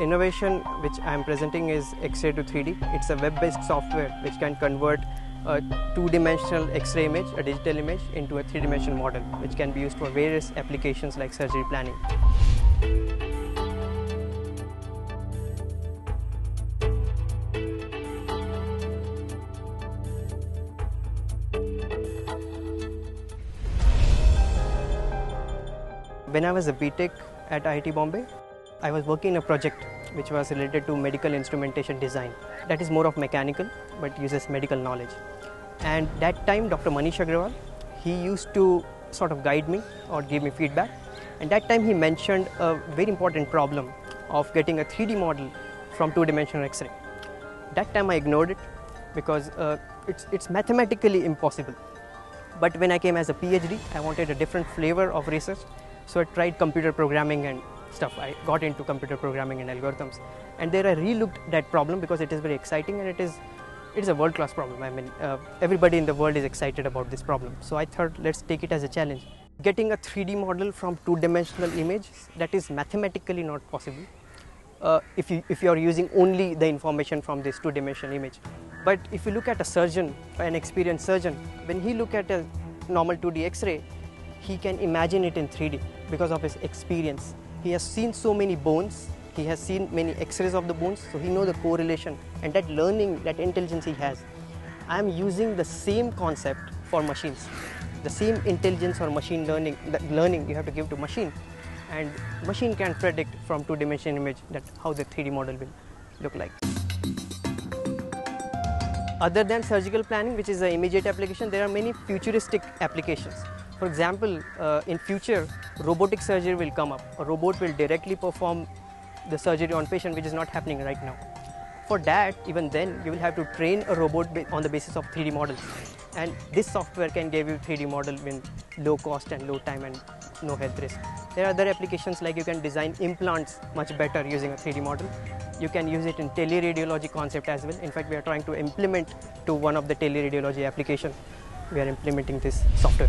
innovation which I am presenting is X-ray to 3D. It's a web-based software which can convert a two-dimensional X-ray image, a digital image, into a three-dimensional model, which can be used for various applications like surgery planning. When I was a BTech at IIT Bombay, I was working in a project which was related to medical instrumentation design. That is more of mechanical but uses medical knowledge. And that time, Dr. Manish Agrawal, he used to sort of guide me or give me feedback. And that time he mentioned a very important problem of getting a 3D model from two-dimensional X-ray. That time I ignored it because uh, it's, it's mathematically impossible. But when I came as a PhD, I wanted a different flavor of research. So I tried computer programming and stuff. I got into computer programming and algorithms. And there I relooked that problem because it is very exciting and it is it is a world-class problem. I mean, uh, everybody in the world is excited about this problem. So I thought, let's take it as a challenge. Getting a 3D model from two-dimensional image, that is mathematically not possible uh, if, you, if you are using only the information from this two-dimensional image. But if you look at a surgeon, an experienced surgeon, when he look at a normal 2D X-ray, he can imagine it in 3D because of his experience. He has seen so many bones, he has seen many x-rays of the bones, so he knows the correlation and that learning, that intelligence he has. I am using the same concept for machines. The same intelligence or machine learning, the learning you have to give to machine and machine can predict from two-dimensional image that how the 3D model will look like. Other than surgical planning, which is an immediate application, there are many futuristic applications. For example, uh, in future, robotic surgery will come up. A robot will directly perform the surgery on patient, which is not happening right now. For that, even then, you will have to train a robot on the basis of 3D models. And this software can give you 3D model with low cost and low time and no health risk. There are other applications like you can design implants much better using a 3D model. You can use it in teleradiology concept as well. In fact, we are trying to implement to one of the teleradiology application. We are implementing this software.